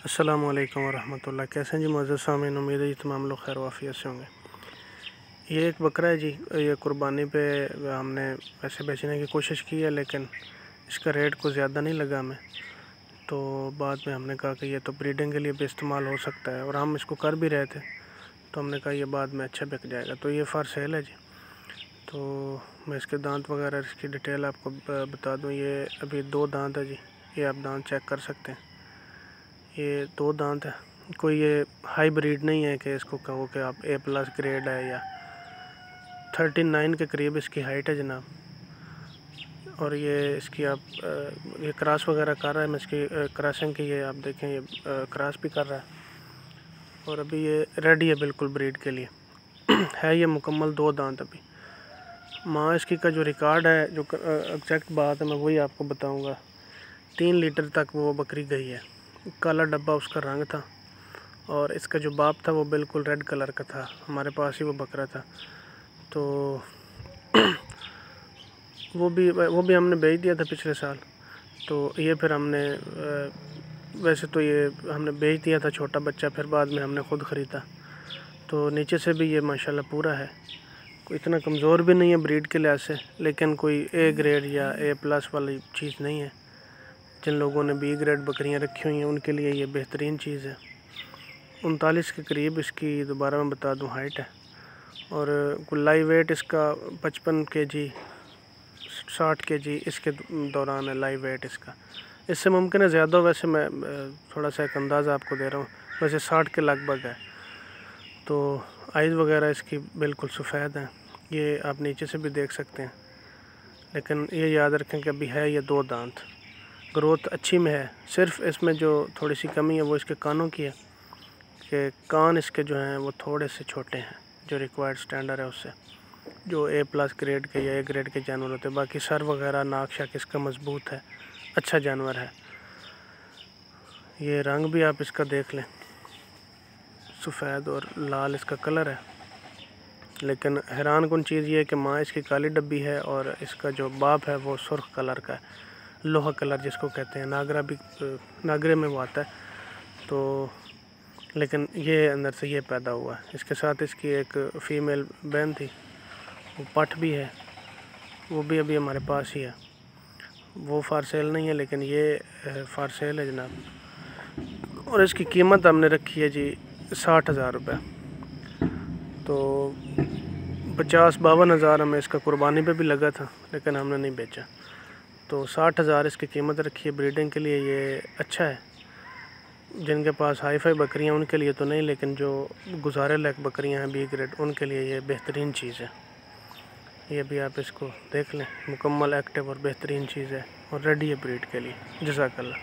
अस्सलाम वालेकुम वरहमतुल्लाह कैसे हैं जी मज़र सामीन? उम्मीद है जी तमाम लोग खैर वाफियत से होंगे। ये एक बकरा है जी, ये कुर्बानी पे हमने पैसे बेचने की कोशिश की है, लेकिन इसका रेट को ज़्यादा नहीं लगा हमें। तो बाद में हमने कहा कि ये तो ब्रीडिंग के लिए भी इस्तेमाल हो सकता है, और हम इसको कर भी रहे थे। तो हमने कहा ये बाद में अच्छा बिक जाएगा। तो ये फ़ार सेल है जी। तो मैं इसके दांत वगैरह, इसकी डिटेल आपको बता दूँ, ये अभी दो दांत है जी, ये आप दांत चेक कर सकते हैं। ये दो दांत है। कोई ये हाई ब्रीड नहीं है कि इसको कहो कि आप ए प्लस ग्रेड है या थर्टी नाइन के करीब इसकी हाइट है जनाब। और ये इसकी आप ये क्रॉस वगैरह कर रहा है, मैं इसकी क्रॉसिंग की ये आप देखें, ये क्रॉस भी कर रहा है। और अभी ये रेडी है बिल्कुल ब्रीड के लिए। है ये मुकम्मल दो दांत अभी। माँ, इसकी का जो रिकॉर्ड है, जो एग्जैक्ट बात है, मैं वही आपको बताऊँगा। तीन लीटर तक वो बकरी गई है। काला डब्बा उसका रंग था और इसका जो बाप था वो बिल्कुल रेड कलर का था। हमारे पास ही वो बकरा था। तो वो भी वो भी हमने बेच दिया था पिछले साल। तो ये फिर हमने वैसे तो ये हमने बेच दिया था छोटा बच्चा, फिर बाद में हमने ख़ुद ख़रीदा। तो नीचे से भी ये माशाल्लाह पूरा है। इतना कमज़ोर भी नहीं है ब्रीड के लिहाज से, लेकिन कोई ए ग्रेड या ए प्लस वाली चीज़ नहीं है। जिन लोगों ने बी ग्रेड बकरियाँ रखी हुई हैं, उनके लिए ये बेहतरीन चीज़ है। उनतालीस के करीब इसकी दोबारा मैं बता दूँ हाइट है। और लाइव वेट इसका पचपन के जी साठ के जी इसके दौरान है लाइव वेट इसका। इससे मुमकिन है ज़्यादा, वैसे मैं थोड़ा सा एक अंदाज़ा आपको दे रहा हूँ। वैसे साठ के लगभग है। तो आइज़ वगैरह इसकी बिल्कुल सफ़ेद हैं। ये आप नीचे से भी देख सकते हैं। लेकिन ये याद रखें कि अभी है ये दो दांत। ग्रोथ अच्छी में है। सिर्फ़ इसमें जो थोड़ी सी कमी है, वो इसके कानों की है कि कान इसके जो हैं, वो थोड़े से छोटे हैं, जो रिक्वायर्ड स्टैंडर्ड है उससे। जो ए प्लस ग्रेड के या ए ग्रेड के जानवर होते हैं, बाकी सर वगैरह, नाक शाक इसका मज़बूत है अच्छा जानवर है। ये रंग भी आप इसका देख लें। सफ़ेद और लाल इसका कलर है। लेकिन हैरान कन चीज़ ये है कि माँ इसकी काली डब्बी है और इसका जो बाप है, वो सुर्ख कलर का है। लोहा कलर जिसको कहते हैं। नागरा भी, नागरे में वो आता है। तो लेकिन ये अंदर से ये पैदा हुआ है। इसके साथ इसकी एक फ़ीमेल बहन थी। वो पठ भी है। वो भी अभी हमारे पास ही है। वो फार सेल नहीं है, लेकिन ये फार सेल है जनाब। और इसकी कीमत हमने रखी है जी साठ हज़ार रुपये। तो पचास बावन हज़ार हमें इसका कुर्बानी पे भी लगा था, लेकिन हमने नहीं बेचा। तो साठ हज़ार इसकी कीमत रखी है ब्रीडिंग के लिए, ये अच्छा है। जिनके पास हाई फाई बकरियाँ, उनके लिए तो नहीं, लेकिन जो गुजारे लायक बकरियाँ हैं बी ग्रेड उनके लिए ये बेहतरीन चीज़ है। ये भी आप इसको देख लें, मुकम्मल एक्टिव और बेहतरीन चीज़ है, और रेडी है ब्रीड के लिए, जजाकल्ला।